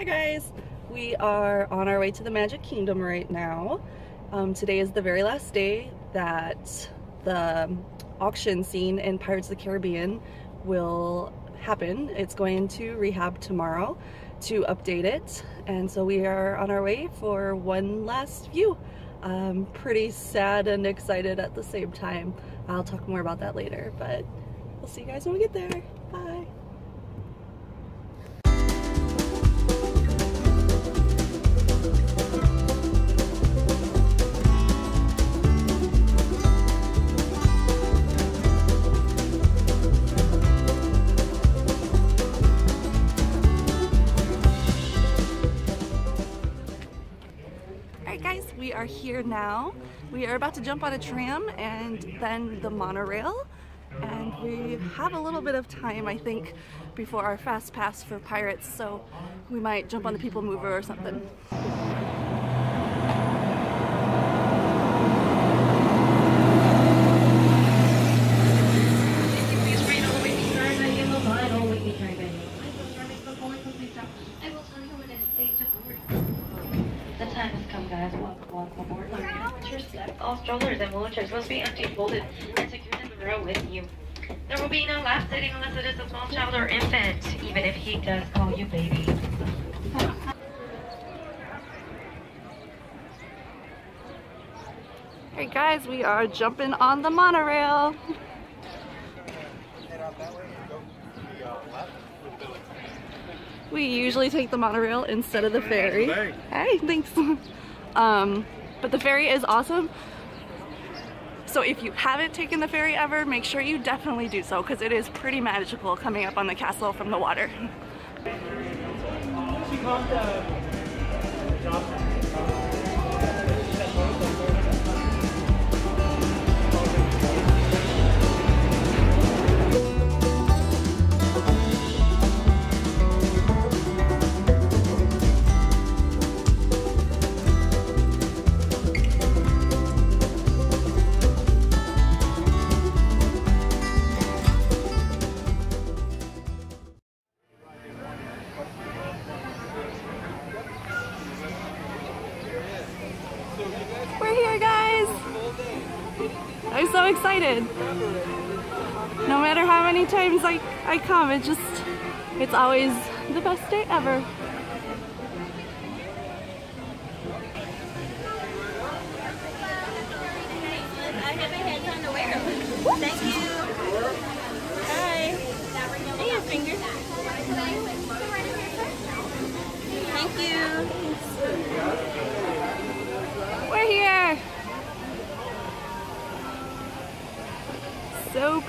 Hi guys! We are on our way to the Magic Kingdom right now. Um, today is the very last day that the auction scene in Pirates of the Caribbean will happen. It's going to rehab tomorrow to update it and so we are on our way for one last view. I'm pretty sad and excited at the same time. I'll talk more about that later but we'll see you guys when we get there. Are here now. We are about to jump on a tram and then the monorail. And we have a little bit of time, I think, before our fast pass for Pirates, so we might jump on the People Mover or something. The time has come, guys. Welcome, welcome aboard. Learn your wheelchair steps. All strollers and wheelchairs must be empty, folded, and secured in the row with you. There will be no lap sitting unless it is a small child or infant, even if he does call you baby. Alright guys, we are jumping on the monorail. We usually take the monorail instead of the ferry. Hey, thanks. um, but the ferry is awesome. So if you haven't taken the ferry ever, make sure you definitely do so because it is pretty magical coming up on the castle from the water. I'm so excited. No matter how many times I, I come, it just, it's always the best day ever. Thank you.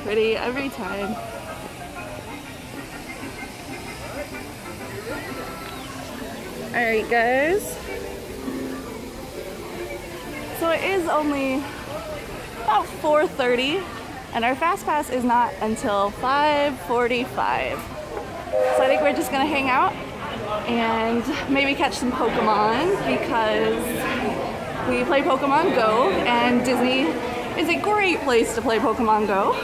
Pretty every time. Alright guys. So it is only about 4.30 and our fast pass is not until 5.45. So I think we're just gonna hang out and maybe catch some Pokemon because we play Pokemon Go, and Disney is a great place to play Pokemon Go.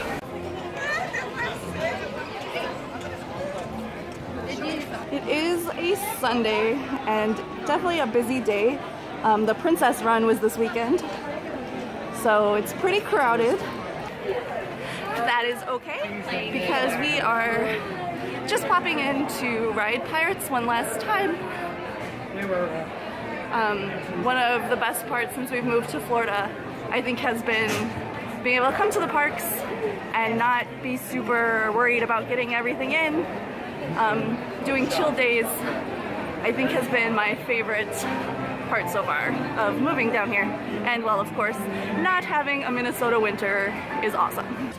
It Sunday and definitely a busy day. Um, the Princess Run was this weekend, so it's pretty crowded. That is okay because we are just popping in to ride Pirates one last time. Um, one of the best parts since we've moved to Florida, I think, has been being able to come to the parks and not be super worried about getting everything in. Um, doing chill days, I think, has been my favorite part so far of moving down here. And well, of course, not having a Minnesota winter is awesome.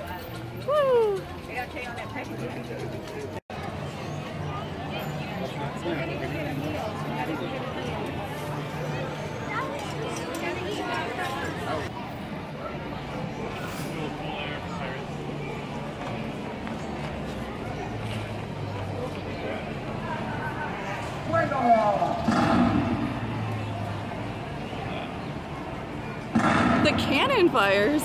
Woo! The cannon fires.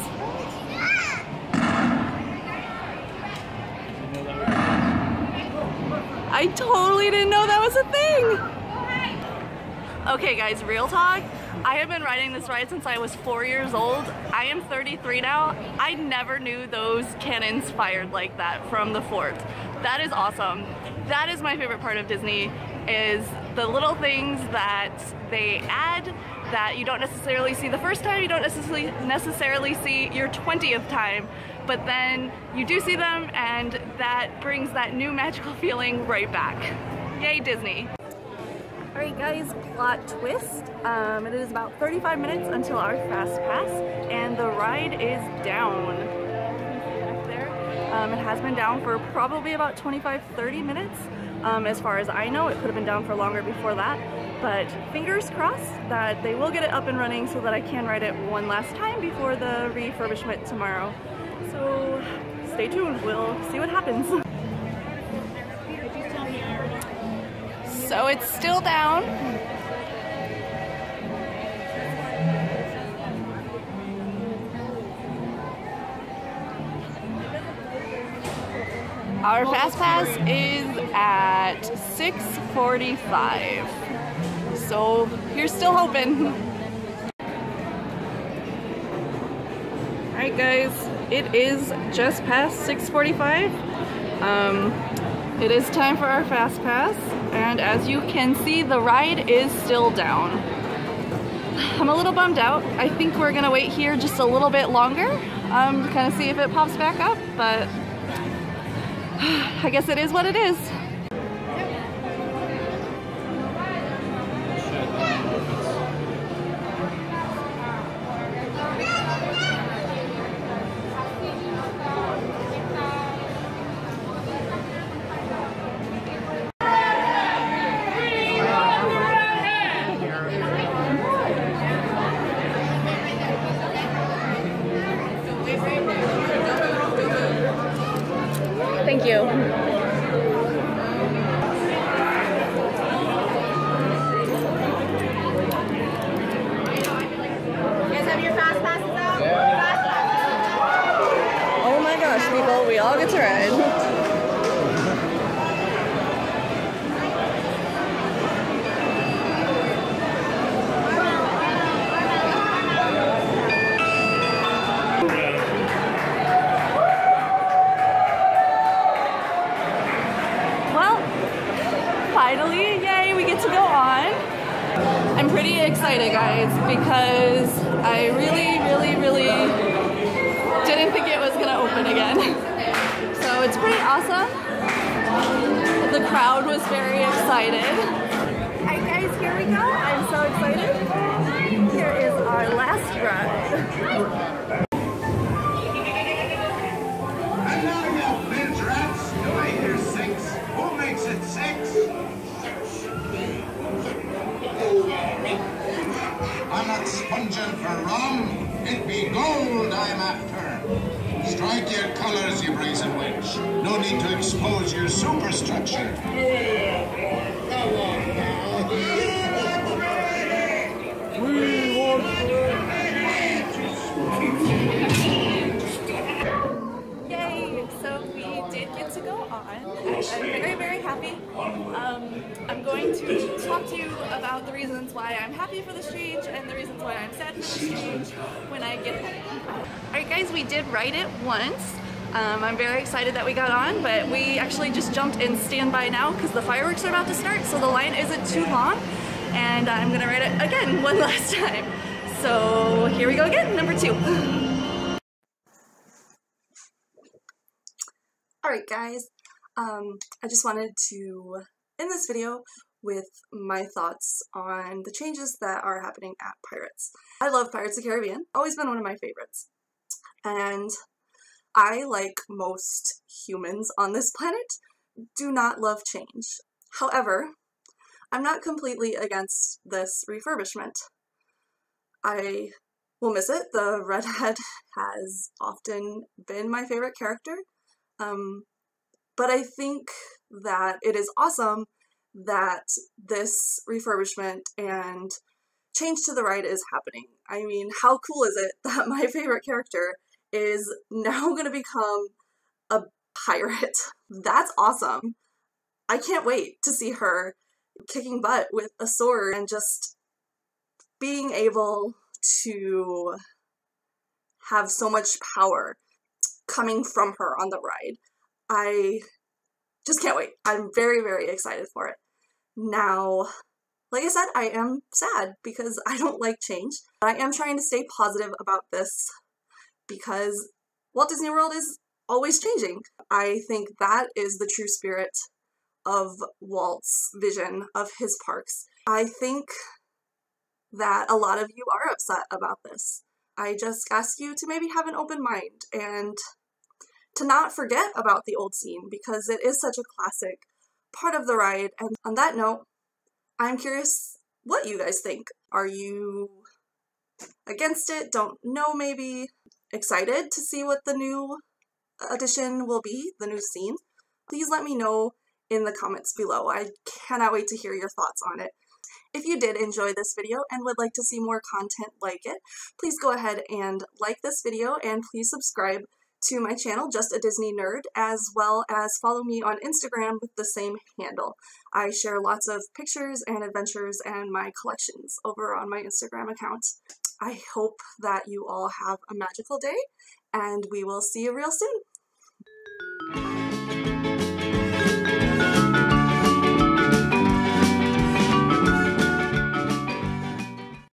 I totally didn't know that was a thing. Okay guys, real talk. I have been riding this ride since I was four years old. I am 33 now. I never knew those cannons fired like that from the fort. That is awesome. That is my favorite part of Disney is the little things that they add that you don't necessarily see the first time, you don't necessarily necessarily see your 20th time, but then you do see them and that brings that new magical feeling right back. Yay Disney! Alright guys, plot twist. Um, it is about 35 minutes until our fast pass and the ride is down. Um, it has been down for probably about 25-30 minutes. Um, as far as I know, it could have been down for longer before that, but fingers crossed that they will get it up and running so that I can ride it one last time before the refurbishment tomorrow. So stay tuned, we'll see what happens. So it's still down. Our fast pass is at 6:45. So you're still hoping. Alright guys, it is just past 6:45. Um, it is time for our fast pass, and as you can see, the ride is still down. I'm a little bummed out. I think we're gonna wait here just a little bit longer, um, to kind of see if it pops back up, but I guess it is what it is. Excited, guys, because I really, really, really didn't think it was gonna open again. So it's pretty awesome. The crowd was very excited. Alright guys, here we go. I'm so excited. Here is our last ride. I'm not sponging for rum. It be gold I'm after. Strike your colors, you brazen witch. No need to expose your superstructure. I'm very, very happy. Um, I'm going to talk to you about the reasons why I'm happy for this change and the reasons why I'm sad for this change when I get home. Alright guys, we did write it once. Um, I'm very excited that we got on, but we actually just jumped in standby now because the fireworks are about to start, so the line isn't too long. And I'm gonna write it again one last time. So here we go again, number two. Alright guys, um, I just wanted to end this video with my thoughts on the changes that are happening at Pirates. I love Pirates of the Caribbean, always been one of my favorites. And I, like most humans on this planet, do not love change. However, I'm not completely against this refurbishment. I will miss it. The redhead has often been my favorite character. Um, but I think that it is awesome that this refurbishment and change to the ride is happening. I mean, how cool is it that my favorite character is now going to become a pirate? That's awesome. I can't wait to see her kicking butt with a sword and just being able to have so much power coming from her on the ride. I just can't wait. I'm very, very excited for it. Now, like I said, I am sad because I don't like change. I am trying to stay positive about this because Walt Disney World is always changing. I think that is the true spirit of Walt's vision of his parks. I think that a lot of you are upset about this. I just ask you to maybe have an open mind and to not forget about the old scene because it is such a classic part of the ride. And on that note, I'm curious what you guys think. Are you against it? Don't know, maybe? Excited to see what the new addition will be, the new scene? Please let me know in the comments below. I cannot wait to hear your thoughts on it. If you did enjoy this video and would like to see more content like it, please go ahead and like this video and please subscribe to my channel, Just a Disney Nerd, as well as follow me on Instagram with the same handle. I share lots of pictures and adventures and my collections over on my Instagram account. I hope that you all have a magical day, and we will see you real soon.